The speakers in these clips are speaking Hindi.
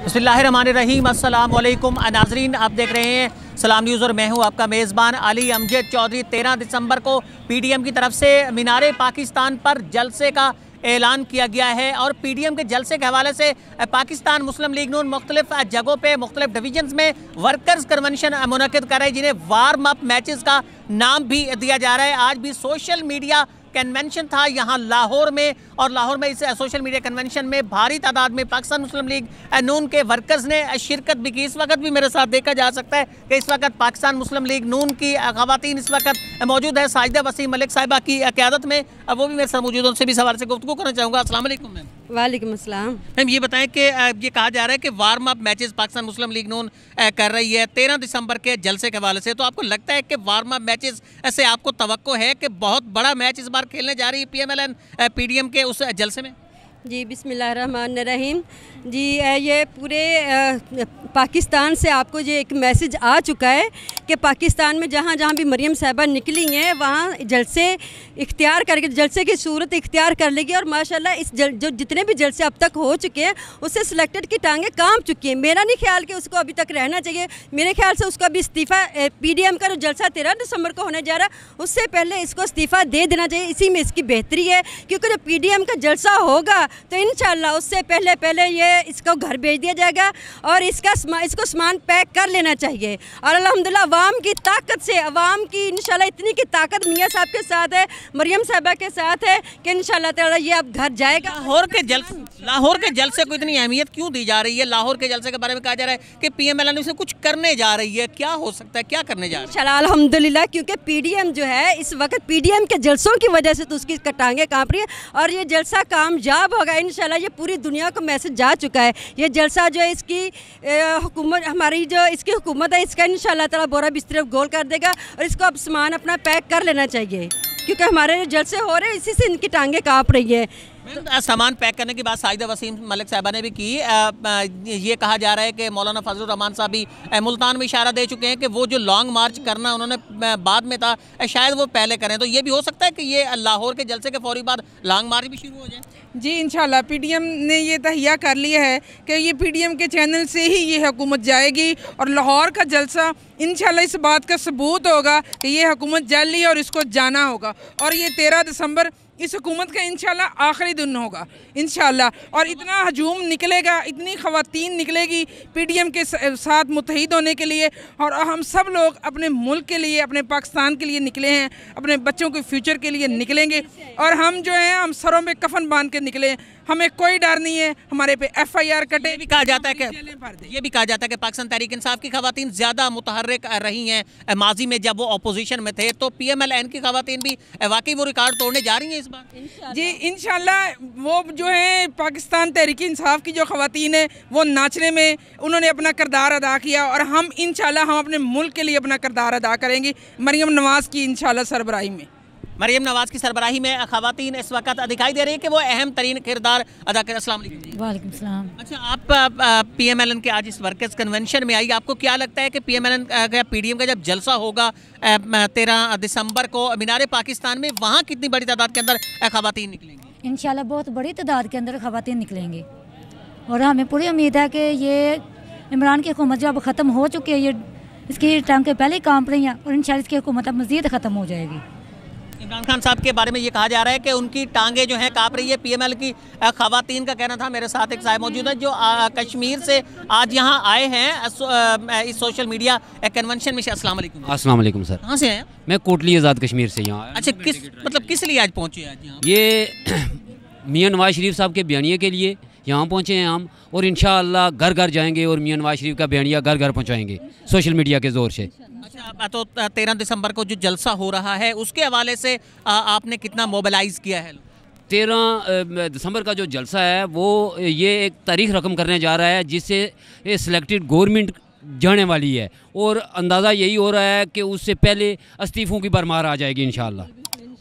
बसमीम अल्लाम नाजरीन, आप देख रहे हैं सलाम न्यूज़ और मैं हूँ आपका मेज़बान अली अमजद चौधरी। तेरह दिसंबर को पीडीएम की तरफ़ से मीनार पाकिस्तान पर जलसे का ऐलान किया गया है और पीडीएम के जलसे के हवाले से पाकिस्तान मुस्लिम लीग नून मुख्तलिफ़ जगहों पे मुख्तलिफ़ डिवीज़न में वर्कर्स कन्वेंशन मुनद कर रहे हैं, जिन्हें वार्म अप मैचेस का नाम भी दिया जा रहा है। आज भी सोशल मीडिया कन्वेंशन था यहाँ लाहौर में, और लाहौर में इस सोशल मीडिया कन्वेंशन में भारी तादाद में पाकिस्तान मुस्लिम लीग नून के वर्कर्स ने शिरकत भी की। इस वक्त भी मेरे साथ देखा जा सकता है कि इस वक्त पाकिस्तान मुस्लिम लीग नून की खातन इस वक्त मौजूद है। साजिदा वसीम मलिक साहिबा की क्यादत में वो भी मेरे साथ मौजूद उनसे भी सवाल से गुफ्तु करना चाहूँगा। असल मैम। वालेकुम अस्सलाम। मैम, ये बताएँ कि ये कहा जा रहा है कि warm up matches Pakistan Muslim League Noon कर रही है तेरह दिसंबर के जलसे के हवाले से। तो आपको लगता है कि वार्म अप मैचेस, ऐसे आपको तो है कि बहुत बड़ा मैच इस बार खेलने जा रही है P M L N P D M के उस जलसे में? जी बिस्मिल्लाहिर्रहमानिर्रहीम। जी ये पूरे पाकिस्तान से आपको ये एक मैसेज आ चुका है कि पाकिस्तान में जहाँ जहाँ भी मरियम साहबा निकली हैं वहाँ जलसे इख्तियार करके जलसे की सूरत इख्तियार कर लेगी और माशाल्लाह इस जल, जो जितने भी जलसे अब तक हो चुके हैं उससे सिलेक्टेड की टांगें काम चुकी हैं। मेरा नहीं ख्याल कि उसको अभी तक रहना चाहिए। मेरे ख्याल से उसको अभी इस्तीफ़ा पी डी एम का जो जलसा तेरह दिसंबर को होने जा रहा है उससे पहले इसको इस्तीफ़ा दे देना चाहिए। इसी में इसकी बेहतरी है क्योंकि जो पी डी एम का जलसा होगा तो इन उससे पहले पहले ये इसको घर भेज दिया जाएगा और इसका इसको सामान पैक कर लेना चाहिए। और अलहमदिल्ला अवाम की ताकत से, अवाम की इन इतनी की ताकत मियाँ साहब के साथ है, मरियम साहबा के साथ है कि इन ये अब घर जाएगा। और के जल लाहौर के जलसे को इतनी अहमियत क्यों दी जा रही है? लाहौर के जलसे के बारे में कहा जा रहा है कि पी एम एल एन कुछ करने जा रही है। क्या हो सकता है? क्या करने जा रही है? चला अलहमदिल्ला क्योंकि पी डी एम जो है, इस वक्त पी डी एम के जलसों की वजह से तो उसकी कटांगे काँप रही है और ये जलसा कामयाब होगा। इन ये पूरी दुनिया को मैसेज जा चुका है। ये जलसा जो है, इसकी हुकूमत, हमारी जो इसकी हुकूमत है, इसका इन ताला बोरा बिस्तर गोल कर देगा और इसको अब सामान अपना पैक कर लेना चाहिए, क्योंकि हमारे जलसे हो रहे हैं, इसी से इनकी टांगे काँप रही है। सामान पैक करने की बात साहिदा वसीम मलिक साहबा ने भी की। ये कहा जा रहा है कि मौलाना फजल रहमान साहब भी मुल्तान में इशारा दे चुके हैं कि वो जो लॉन्ग मार्च करना उन्होंने बाद में था शायद वो पहले करें। तो ये भी हो सकता है कि ये लाहौर के जलसे के फौरी बाद लॉन्ग मार्च भी शुरू हो जाए? जी, इंशाल्लाह, पीडीएम ने ये तहिया कर लिया है कि ये पीडीएम के चैनल से ही ये हुकूमत जाएगी और लाहौर का जलसा इंशाल्लाह इस बात का सबूत होगा कि ये हुकूमत जल ली और इसको जाना होगा। और ये तेरह दिसंबर इस हुकूमत का इंशाल्लाह आखिरी दिन होगा इंशाल्लाह। और इतना हजूम निकलेगा इतनी ख़वातीन निकलेगी पीडीएम के साथ मुतहद होने के लिए। और हम सब लोग अपने मुल्क के लिए अपने पाकिस्तान के लिए निकले हैं अपने बच्चों के फ्यूचर के लिए निकलेंगे। और हम जो हैं हम सरों में कफन बाँध के निकले हमें कोई डर नहीं है हमारे पे एफ़ आई आर कटे। भी कहा जाता है कि ये भी कहा जाता है कि पाकिस्तान तहरीक इंसाफ की खातन ज़्यादा मुतहरक रही हैं। माजी में जब वो अपोजिशन में थे तो पी एम एल एन की खातन भी वाकई वो रिकॉर्ड तोड़ने जा रही हैं इस बार। जी इन वो जो है पाकिस्तान तहरीक इंसाफ की जो खातन है वो नाचने में उन्होंने अपना करदार अदा किया और हम इन हम अपने मुल्क के लिए अपना करदार अदा करेंगे मरियम नवाज़ की इन सरबराही में। मरीम नवाज़ की सरबराही में खातन इस वक्त दिखाई दे रही है कि वो अहम तरीन किरदार अदा कर। वालेकुम। अच्छा आप पी एम एल एन के आज इस वर्कर्स कन्वेंशन में आई। आपको क्या लगता है कि पी एम एल एन का पी डी एम का जब जलसा होगा तेरह दिसंबर को मीनार पाकिस्तान में वहाँ कितनी बड़ी तादाद के अंदर खातन निकलेंगी? इन बहुत बड़ी तादाद के अंदर खातन निकलेंगी। और हमें पूरी उम्मीद है कि ये इमरान की हुकूमत जब ख़त्म हो चुकी है ये इसकी टाइम के पहले ही काँप रही हैं और इन इसकी हुकूमत अब मज़ीद ख़त्म हो जाएगी। इमरान खान साहब के बारे में ये कहा जा रहा है कि उनकी टांगे जो हैं काँप रही है। पीएमएल की खातन का कहना था मेरे साथ एक साहब मौजूद है जो कश्मीर से आज यहाँ आए हैं इस सोशल मीडिया कन्वेंशन में अस्सलाम वालेकुम। सर। कहाँ से हैं मैं कोटली आज़ाद कश्मीर से यहाँ अच्छा किस मतलब किस लिए आज पहुँचे आज ये मियाँ नवाज़ शरीफ साहब के बयानिए के लिए यहाँ पहुँचे हैं हम और इन घर घर जाएँगे और मियाँ नवाज़ शरीफ का बयानिया घर घर पहुँचाएँगे सोशल मीडिया के ज़ोर से। अच्छा तो तेरह दिसंबर को जो जलसा हो रहा है उसके हवाले से आपने कितना मोबिलाइज किया है? तेरह दिसंबर का जो जलसा है वो ये एक तारीख रकम करने जा रहा है जिससे ये सिलेक्टेड गवर्नमेंट जाने वाली है। और अंदाज़ा यही हो रहा है कि उससे पहले इस्तीफ़ों की बरमार आ जाएगी इन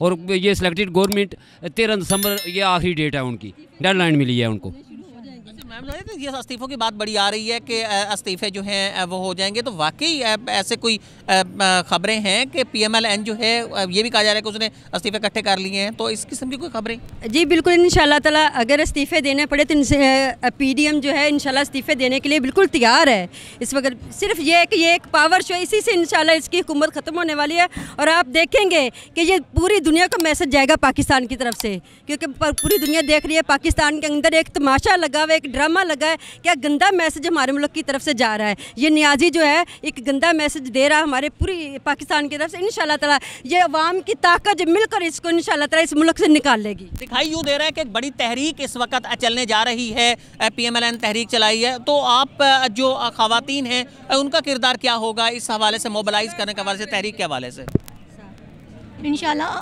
और ये सिलेक्टेड गवर्नमेंट तेरह दिसंबर ये आखिरी डेट है उनकी डेडलाइन मिली है उनको। मैम ये इस्तीफों की बात बड़ी आ रही है कि इस्तीफे जो हैं वो हो जाएँगे। तो वाकई ऐसे कोई खबरें हैं कि पीएमएलएन जो है ये भी कहा जा रहा है कि उसने इस्तीफे इकट्ठे कर लिए हैं। तो इस किस्म की कोई खबरें? जी, बिल्कुल इन ताला, अगर इस्तीफे देने पड़े तो पी डी एम जो है इन इस्तीफे देने के लिए बिल्कुल तैयार है। इस वक्त सिर्फ़ ये कि ये एक पावर शो इसी से इन इसकी हुकूमत ख़त्म होने वाली है। और आप देखेंगे कि ये पूरी दुनिया को मैसेज जाएगा पाकिस्तान की तरफ़ से, क्योंकि पूरी दुनिया देख रही है, पाकिस्तान के अंदर एक तमाशा लगा हुआ एक ड्रामा लगा है क्या गंदा मैसेज हमारे मुल्क की तरफ़ से जा रहा है। ये न्याजी जो है एक गंदा मैसेज दे रहा है हमारे पूरी पाकिस्तान की तरफ़ से। इन ताला ये अवाम की ताकत मिलकर इसको इन ताला इस मुल्क से निकाल लेगी। दिखाई यूँ दे रहा है कि एक बड़ी तहरीक इस वक्त चलने जा रही है। पी एम एल एन तहरीक चलाई है। तो आप जो खातन हैं उनका किरदार क्या होगा? इस हवाले से मोबलाइज करने के हवाले से तहरीक के हवाले से। इंशाल्लाह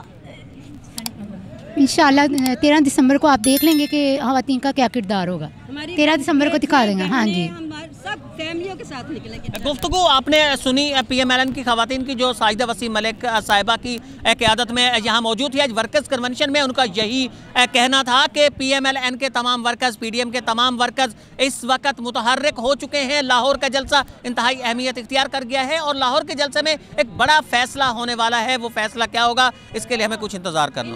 इंशाल्लाह तेरह दिसंबर को आप देख लेंगे कि खातन का क्या किरदार होगा। तेरह दिसंबर को दिखा देंगे। हाँ जी। सब फैमिलियों के साथ निकलेंगे गुफ्तु आपने सुनी पी एम एल एन की खातन की जो साजिदा वसीम मलिक साहिबा की क्यादत में यहाँ मौजूद थी। आज वर्कर्स कन्वेंशन में उनका यही कहना था कि पी एम एल एन के तमाम वर्कर्स पी डी एम के तमाम वर्कर्स इस वक्त मुतहरक हो चुके हैं। लाहौर का जलसा इंतहाई अहमियत इख्तियार कर गया है और लाहौर के जलसे में एक बड़ा फैसला होने वाला है। वो फैसला क्या होगा इसके लिए हमें कुछ इंतज़ार करना